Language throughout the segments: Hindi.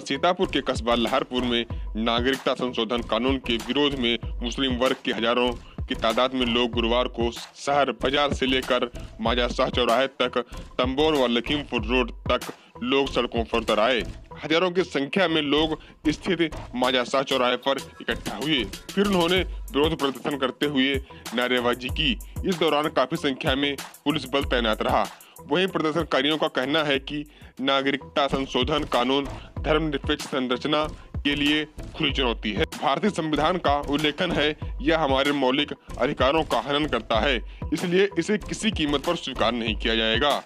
सीतापुर के कस्बा लहरपुर में नागरिकता संशोधन कानून के विरोध में मुस्लिम वर्ग के हज़ारों की तादाद में लोग गुरुवार को शहर बाज़ार से लेकर माजा शाह चौराहे तक, तंबोर व लखीमपुर रोड तक लोग सड़कों पर उतर आए। हज़ारों की संख्या में लोग स्थित माजा शाह चौराहे पर इकट्ठा हुए। फिर उन्होंने विरोध प्रदर्शन करते हुए नारेबाजी की। इस दौरान काफ़ी संख्या में पुलिस बल तैनात रहा। वहीं प्रदर्शनकारियों का कहना है कि नागरिकता संशोधन कानून धर्मनिरपेक्ष संरचना के लिए खुली चुनौती है। भारतीय संविधान का उल्लेखन है, यह हमारे मौलिक अधिकारों का हनन करता है, इसलिए इसे किसी कीमत पर स्वीकार नहीं किया जाएगा।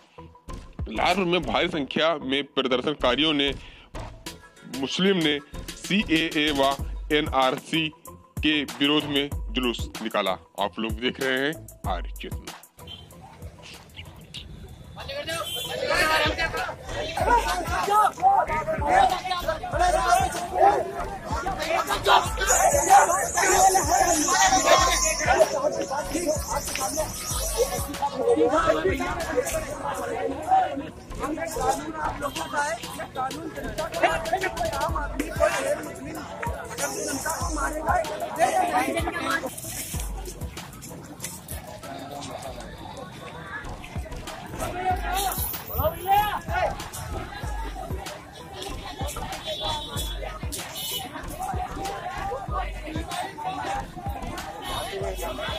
लाहौर में भारी संख्या में प्रदर्शनकारियों ने, मुस्लिम ने सी ए व एनआरसी के विरोध में जुलूस निकाला। आप लोग देख रहे हैं आर्य कानून आप लोगों का कानून जनता आम आदमी को मारेगा Yeah.